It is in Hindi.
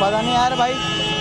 पता नहीं यार भाई।